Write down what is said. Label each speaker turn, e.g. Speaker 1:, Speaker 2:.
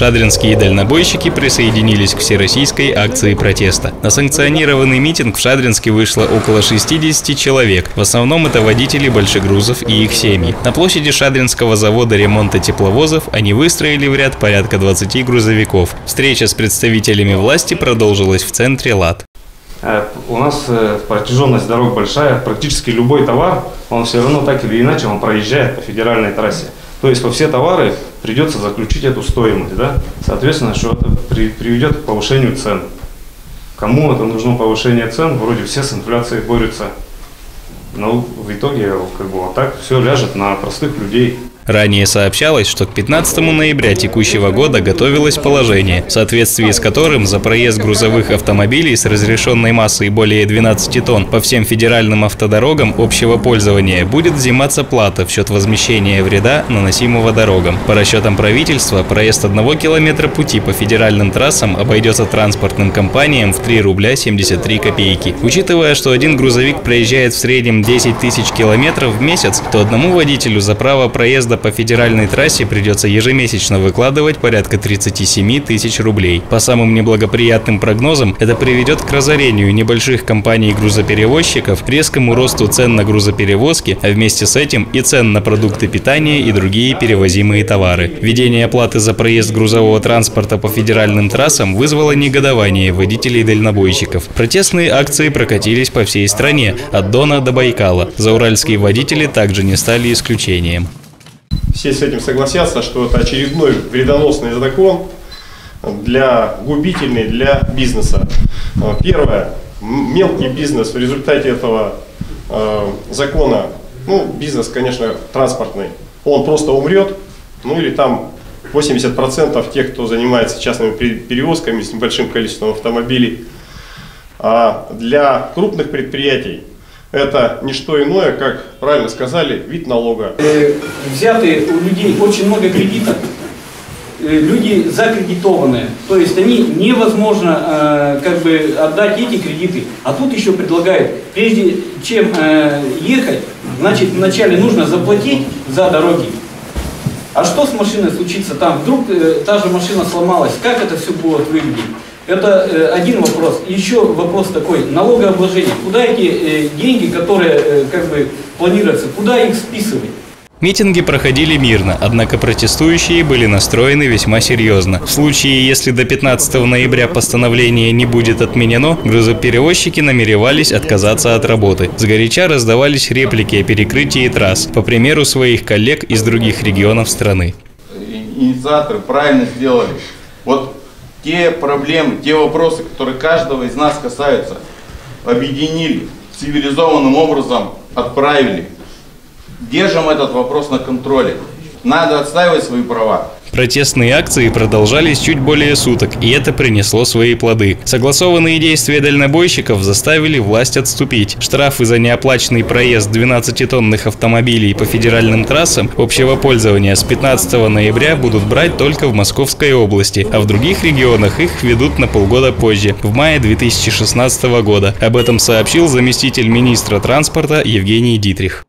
Speaker 1: Шадринские дальнобойщики присоединились к всероссийской акции протеста. На санкционированный митинг в Шадринске вышло около 60 человек. В основном это водители большегрузов и их семьи. На площади Шадринского завода ремонта тепловозов они выстроили в ряд порядка 20 грузовиков. Встреча с представителями власти продолжилась в центре ЛАД.
Speaker 2: Э, у нас э, протяженность дорог большая, практически любой товар, он все равно так или иначе он проезжает по федеральной трассе. То есть по все товары придется заключить эту стоимость, да? Соответственно, что это при, приведет к повышению цен. Кому это нужно повышение цен? Вроде все с инфляцией борются. Но в итоге как бы вот так все ляжет на простых людей.
Speaker 1: Ранее сообщалось, что к 15 ноября текущего года готовилось положение, в соответствии с которым за проезд грузовых автомобилей с разрешенной массой более 12 тонн по всем федеральным автодорогам общего пользования будет взиматься плата в счет возмещения вреда, наносимого дорогам. По расчетам правительства, проезд одного километра пути по федеральным трассам обойдется транспортным компаниям в 3 рубля 73 копейки. Учитывая, что один грузовик проезжает в среднем 10 тысяч километров в месяц, то одному водителю за право проезда по федеральной трассе придется ежемесячно выкладывать порядка 37 тысяч рублей. По самым неблагоприятным прогнозам, это приведет к разорению небольших компаний-грузоперевозчиков, резкому росту цен на грузоперевозки, а вместе с этим и цен на продукты питания и другие перевозимые товары. Введение оплаты за проезд грузового транспорта по федеральным трассам вызвало негодование водителей-дальнобойщиков. Протестные акции прокатились по всей стране, от Дона до Байкала. Зауральские водители также не стали исключением
Speaker 3: все с этим согласятся, что это очередной вредоносный закон для губительный для бизнеса. Первое. Мелкий бизнес в результате этого э, закона, ну, бизнес, конечно, транспортный, он просто умрет, ну или там 80% тех, кто занимается частными перевозками с небольшим количеством автомобилей. А для крупных предприятий это не что иное, как правильно сказали, вид налога.
Speaker 4: Э, взяты у людей очень много кредитов, э, люди закредитованные, то есть они невозможно э, как бы отдать эти кредиты, а тут еще предлагают, прежде чем ехать, значит вначале нужно заплатить за дороги. А что с машиной случится там? Вдруг та же машина сломалась, как это все будет выглядеть? Это э, один вопрос. Еще вопрос такой, налогообложение. Куда эти э, деньги, которые э, как бы планируются, куда их списывать?
Speaker 1: Митинги проходили мирно, однако протестующие были настроены весьма серьезно. В случае, если до 15 ноября постановление не будет отменено, грузоперевозчики намеревались отказаться от работы. Сгоряча раздавались реплики о перекрытии трасс, по примеру своих коллег из других регионов страны.
Speaker 5: Инициаторы правильно сделали. Вот те проблемы, те вопросы, которые каждого из нас касаются, объединили, цивилизованным образом отправили. Держим этот вопрос на контроле. Надо отстаивать свои права.
Speaker 1: Протестные акции продолжались чуть более суток, и это принесло свои плоды. Согласованные действия дальнобойщиков заставили власть отступить. Штрафы за неоплаченный проезд 12-тонных автомобилей по федеральным трассам общего пользования с 15 ноября будут брать только в Московской области, а в других регионах их ведут на полгода позже, в мае 2016 года. Об этом сообщил заместитель министра транспорта Евгений Дитрих.